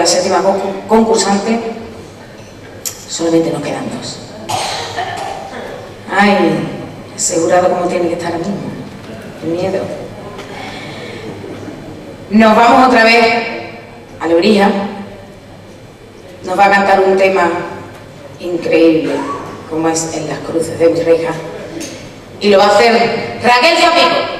la séptima concursante. Solamente nos quedan dos. Ay, asegurado como tiene que estar mismo. Qué miedo. Nos vamos otra vez a la orilla. Nos va a cantar un tema increíble, como es En las cruces de mi. Y lo va a hacer Raquel Zapico.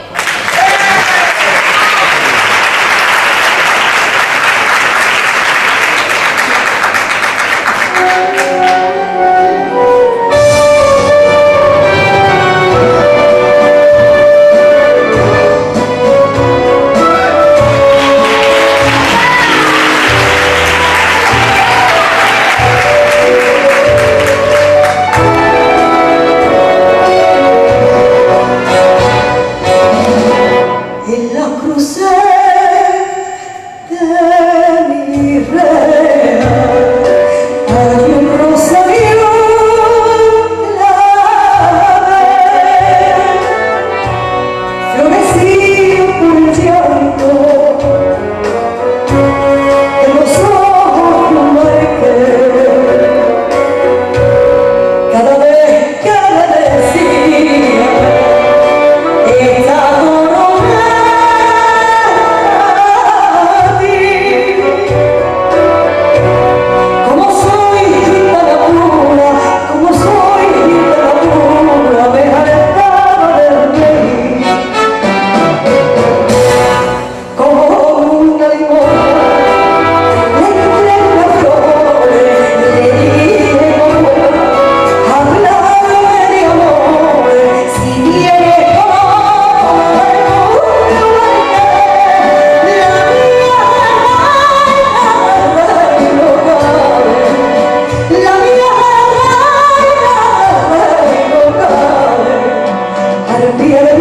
the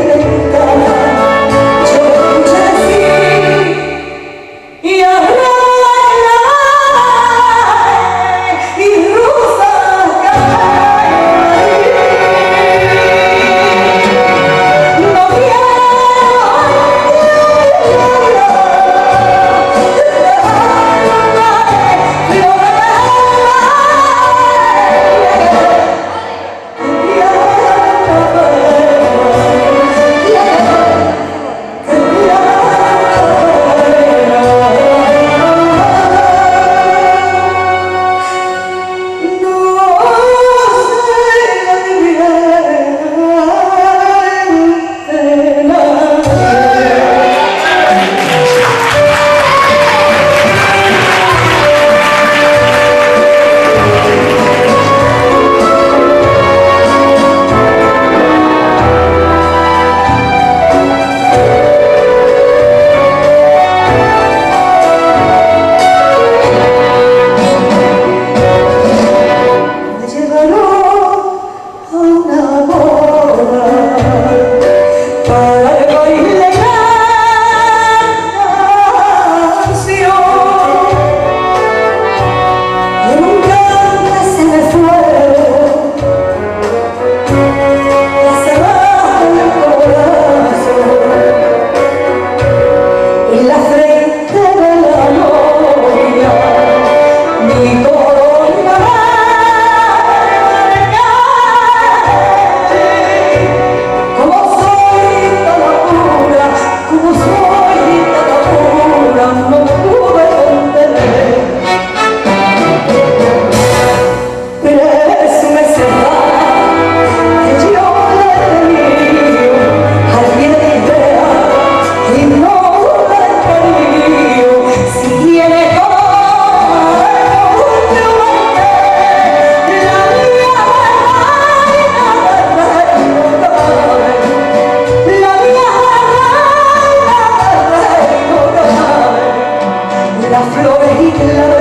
floor y la